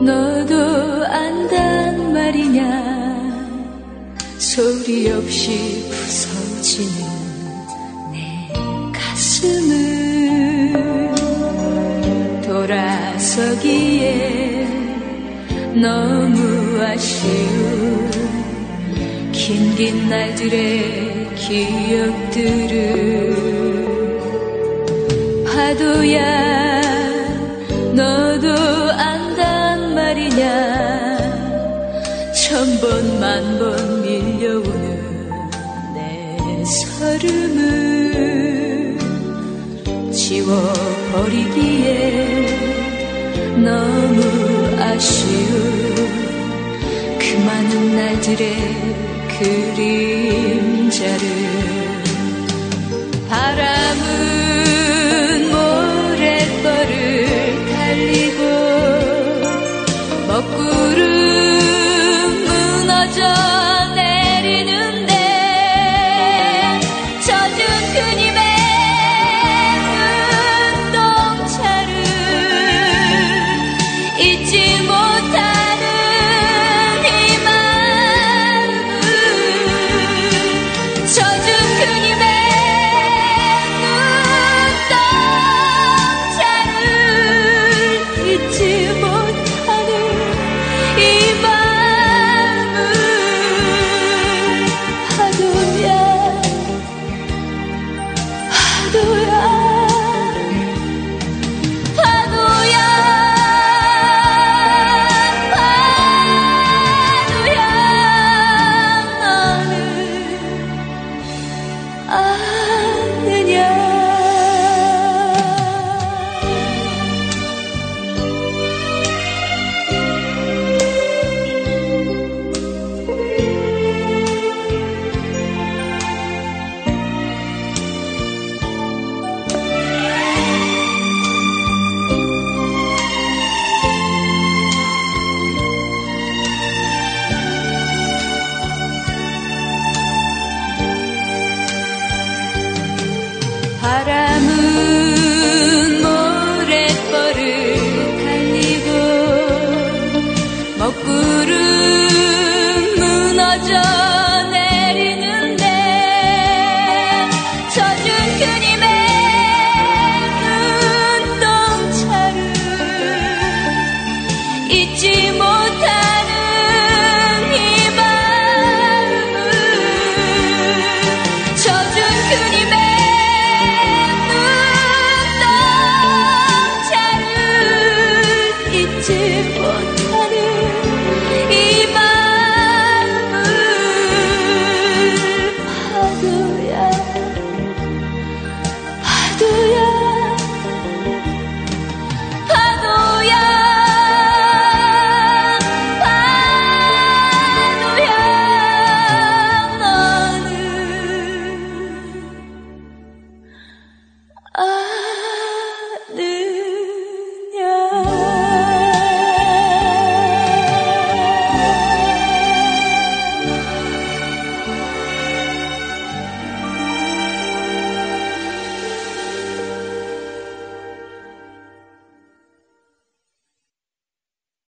너도 안단 말이냐? 소리 없이 부서지는 내 가슴을 돌아서기에 너무 아쉬운 긴긴 날들의 기억들을. 파도야 천번 만 번 밀려오는 내 서름을 지워버리기에 너무 아쉬운 그 많은 날들의 그림자 do